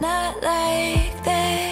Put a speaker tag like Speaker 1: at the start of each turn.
Speaker 1: Not like this.